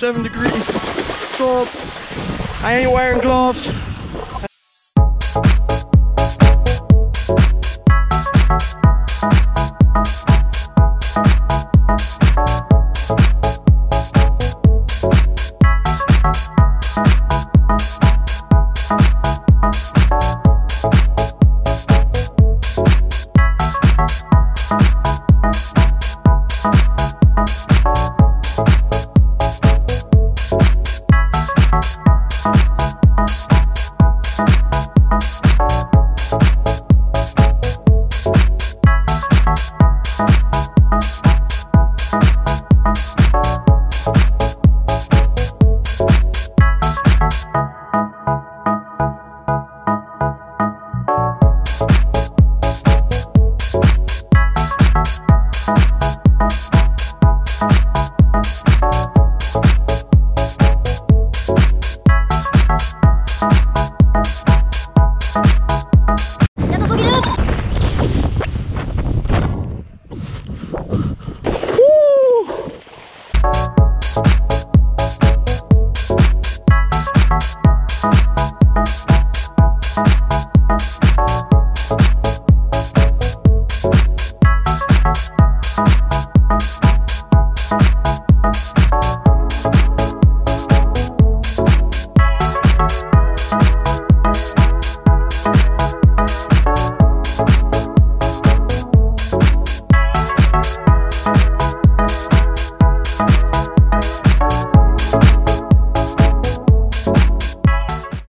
seven degrees. Stop. I ain't wearing gloves.